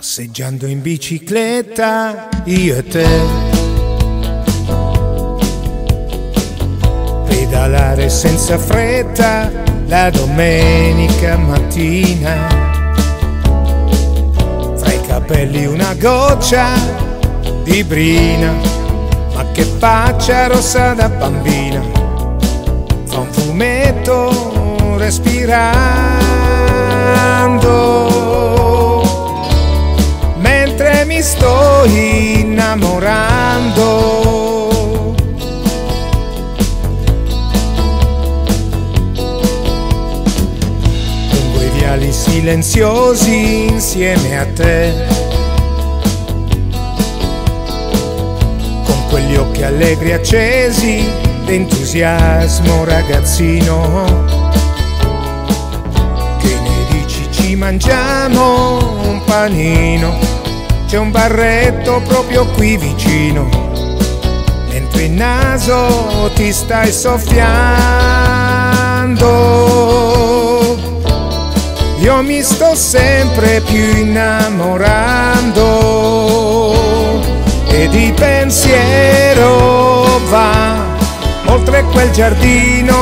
Passeggiando in bicicletta, io e te. Pedalare senza fretta la domenica mattina. Fra i capelli una goccia di brina, ma che faccia rossa da bambina. Fa un fumetto respirando sto innamorando. Lungo i viali silenziosi insieme a te. Con quegli occhi allegri accesi d'entusiasmo ragazzino. Che ne dici ci mangiamo un panino? C'è un barretto proprio qui vicino. Mentre il naso ti stai soffiando. Io mi sto sempre più innamorando e di pensiero va oltre quel giardino.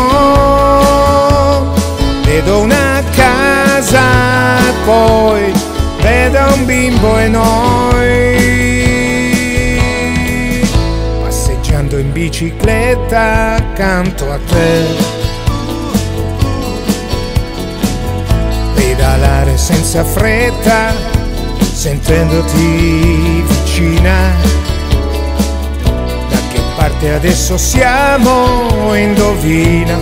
Vedo una casa poi vedo un bimbo e bicicletta accanto a te. Pedalare senza fretta, sentendoti vicina. Da che parte adesso siamo? Indovina,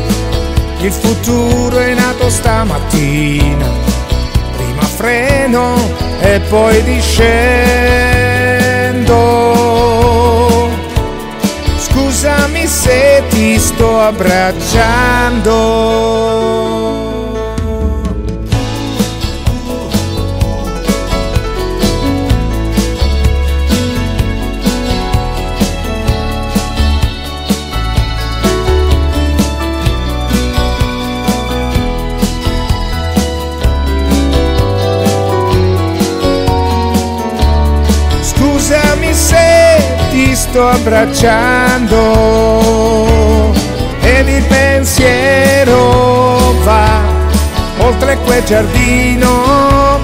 il futuro è nato stamattina. Prima freno e poi discendo. Scusami se ti sto abbracciando. Ti sto abbracciando ed il pensiero va oltre quel giardino.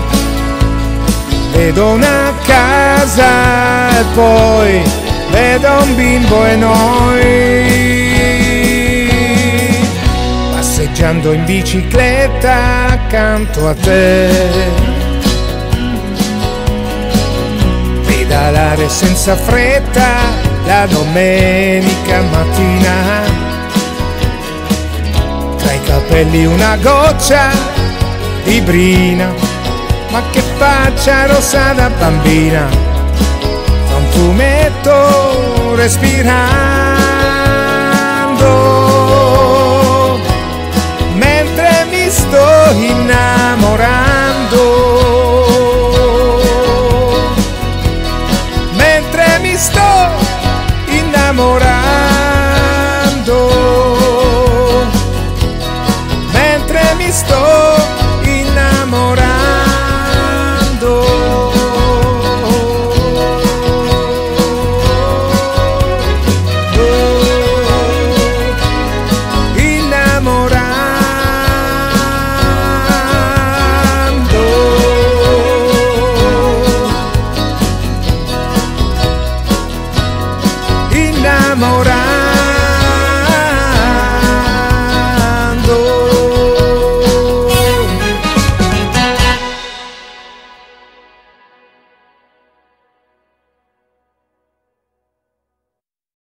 Vedo una casa e poi vedo un bimbo e noi passeggiando in bicicletta accanto a te. Pedalare senza fretta la domenica mattina. Tra i capelli una goccia di brina, ma che faccia rossa da bambina. Fa un fumetto respirando, ามเรา